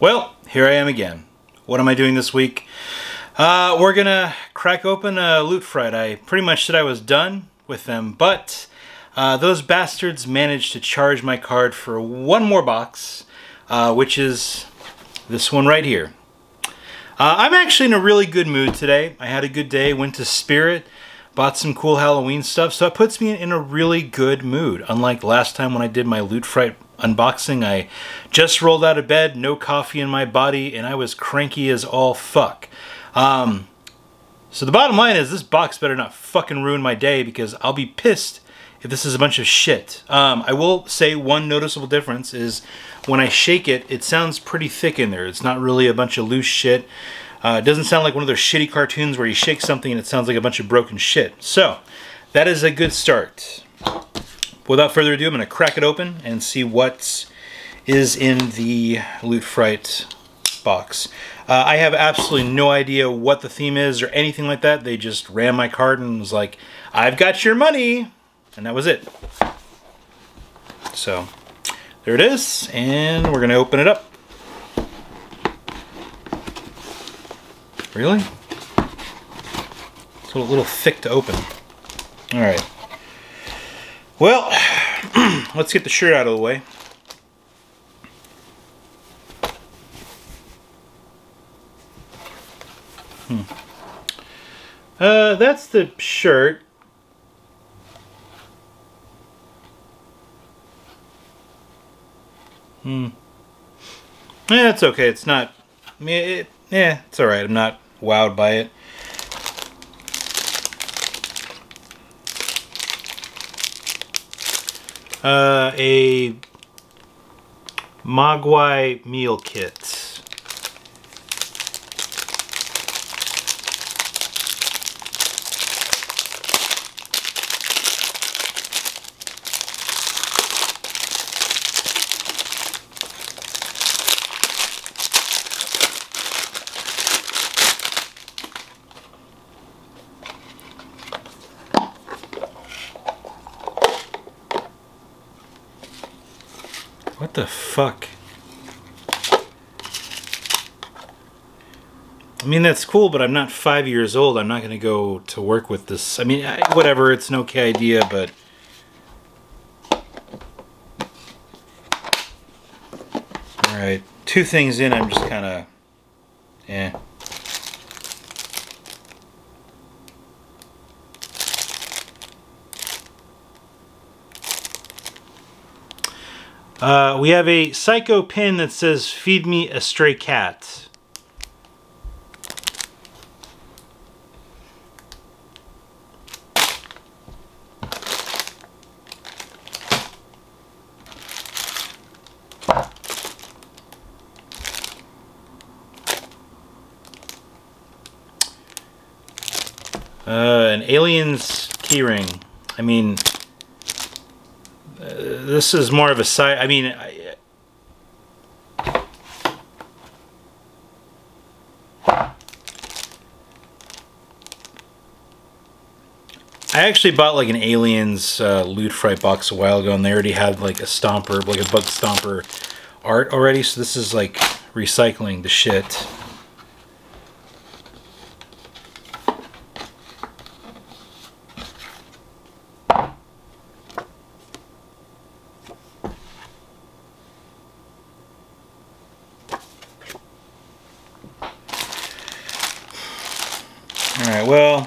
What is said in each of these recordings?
Well, here I am again. What am I doing this week? Uh, we're gonna crack open a Loot Fright. I pretty much said I was done with them, but uh, those bastards managed to charge my card for one more box, uh, which is this one right here. Uh, I'm actually in a really good mood today. I had a good day, went to Spirit, bought some cool Halloween stuff, so it puts me in a really good mood. Unlike last time when I did my Loot Fright unboxing, I just rolled out of bed, no coffee in my body, and I was cranky as all fuck. Um, so the bottom line is this box better not fucking ruin my day because I'll be pissed if this is a bunch of shit. Um, I will say one noticeable difference is when I shake it, it sounds pretty thick in there. It's not really a bunch of loose shit. Uh, it doesn't sound like one of those shitty cartoons where you shake something and it sounds like a bunch of broken shit. So, that is a good start. Without further ado, I'm going to crack it open and see what is in the Loot Fright box. Uh, I have absolutely no idea what the theme is or anything like that. They just ran my card and was like, I've got your money. And that was it. So, there it is. And we're going to open it up. Really? It's a little thick to open. All right. Well, let's get the shirt out of the way. Hmm. Uh, that's the shirt. Hmm. Yeah, it's okay. It's not. Mean, it, yeah, it's alright. I'm not wowed by it. Uh, a Mogwai meal kit. What the fuck? I mean, that's cool, but I'm not five years old. I'm not going to go to work with this. I mean, I, whatever, it's an okay idea, but... Alright, two things in, I'm just kind of... Eh. Uh, we have a Psycho pin that says, Feed me a stray cat. Uh, an Aliens keyring. I mean, this is more of a side. I mean, I, I actually bought like an Aliens uh, Loot Fright box a while ago, and they already had like a Stomper, like a Bug Stomper art already. So this is like recycling the shit. Alright, well,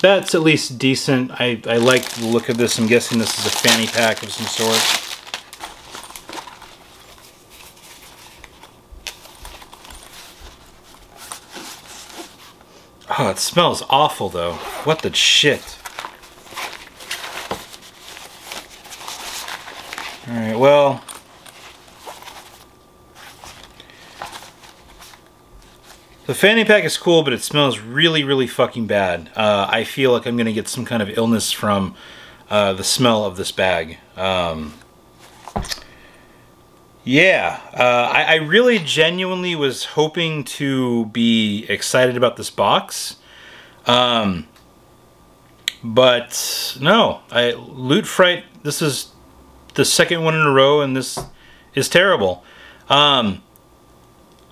that's at least decent. I, I like the look of this. I'm guessing this is a fanny pack of some sort. Oh, it smells awful though. What the shit? Alright, well, The fanny pack is cool, but it smells really, really fucking bad. Uh, I feel like I'm going to get some kind of illness from uh, the smell of this bag. Um, yeah, uh, I, I, really genuinely was hoping to be excited about this box. Um, but no, I Loot Fright, this is the second one in a row, and this is terrible. Um,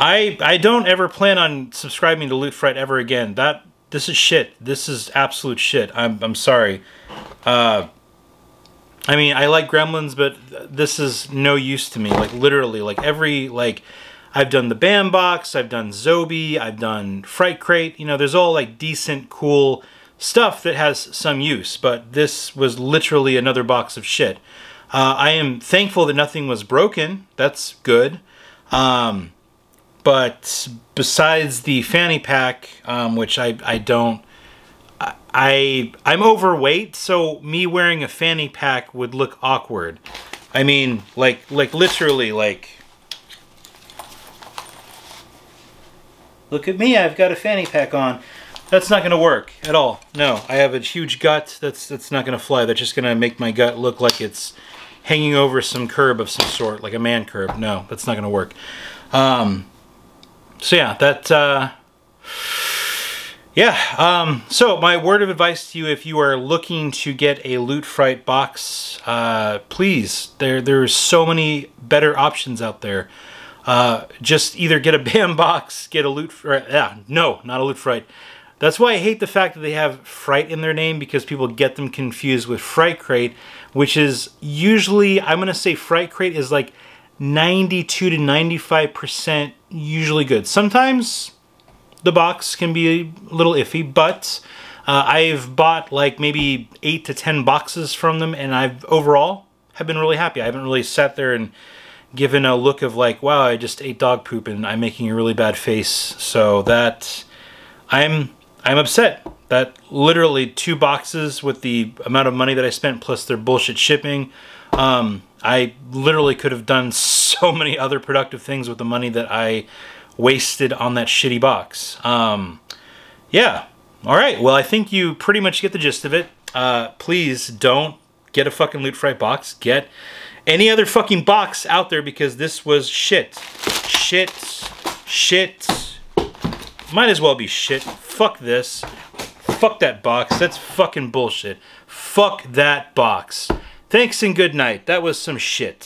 I I don't ever plan on subscribing to Loot Fright ever again. That this is shit. This is absolute shit. I'm I'm sorry. Uh, I mean, I like Gremlins, but this is no use to me. Like literally, like every like I've done the Bam Box, I've done Zobie, I've done Fright Crate. You know, there's all like decent, cool stuff that has some use, but this was literally another box of shit. Uh, I am thankful that nothing was broken. That's good. Um, but besides the fanny pack, um, which I, I don't, I I'm overweight, so me wearing a fanny pack would look awkward. I mean, like like literally like. Look at me, I've got a fanny pack on. That's not going to work at all. No, I have a huge gut. That's that's not going to fly. That's just going to make my gut look like it's hanging over some curb of some sort, like a man curb. No, that's not going to work. Um, so yeah, that. Uh, yeah, um, so my word of advice to you if you are looking to get a Loot Fright box, uh, please, there there are so many better options out there. Uh, just either get a BAM box, get a Loot Fright, yeah, no, not a Loot Fright, that's why I hate the fact that they have Fright in their name because people get them confused with Fright Crate, which is usually, I'm going to say Fright Crate is like 92 to 95% usually good. Sometimes the box can be a little iffy, but uh, I've bought like maybe 8 to 10 boxes from them and I've overall have been really happy. I haven't really sat there and given a look of like, wow, I just ate dog poop and I'm making a really bad face. So that I'm I'm upset that literally two boxes with the amount of money that I spent plus their bullshit shipping. Um, I literally could have done so many other productive things with the money that I wasted on that shitty box. Um, yeah. All right. Well, I think you pretty much get the gist of it. Uh, please don't get a fucking Loot Fright box. Get any other fucking box out there because this was shit. Shit. Shit. Might as well be shit. Fuck this. Fuck that box. That's fucking bullshit. Fuck that box. Thanks and good night. That was some shit.